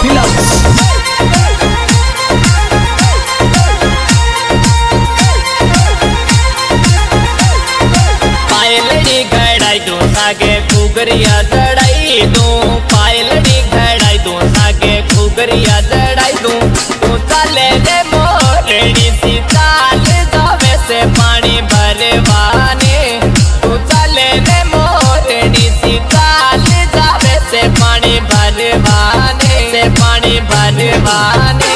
Pilots. पायलड़ी घड़ाई दो सागे खुगरिया लड़ाई दो पायलड़ी घड़ाई दो सागे खुगरिया जड़ाई दो तो चले रे जवानी